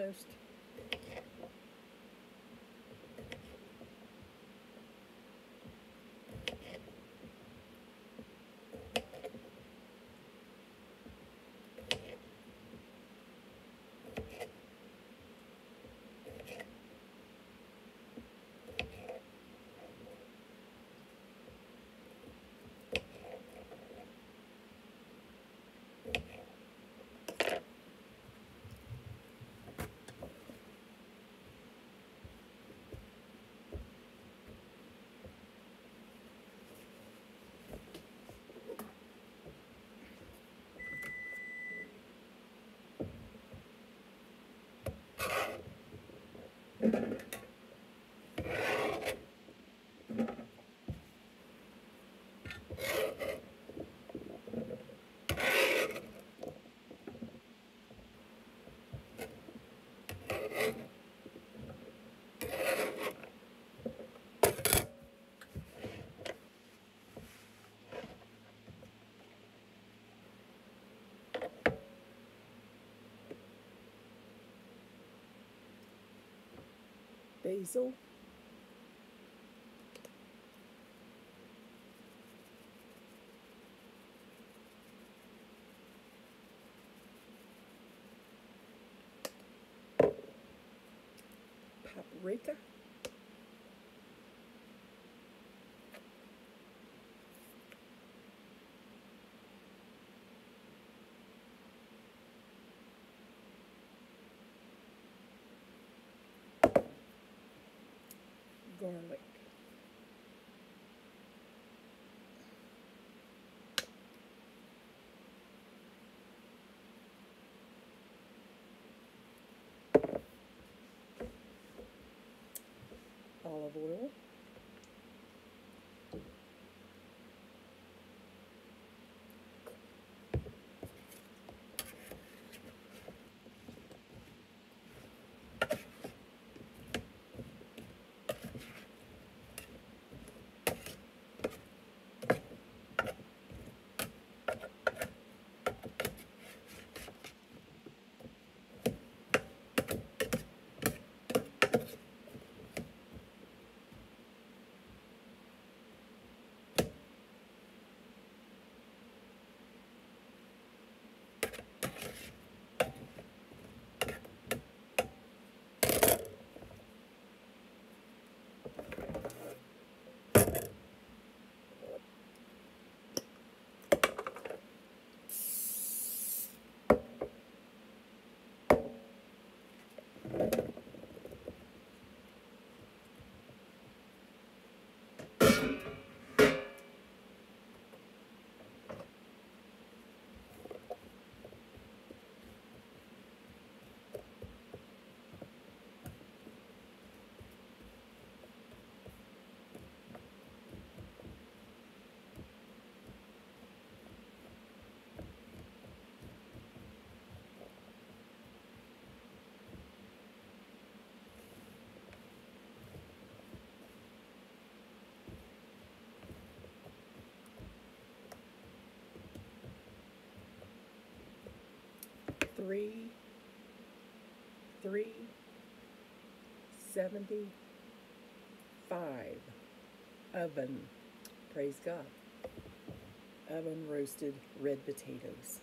Almost. Basil. Paprika. Garlic. Olive oil. Three, three, seventy, five. Oven, praise God. Oven roasted red potatoes.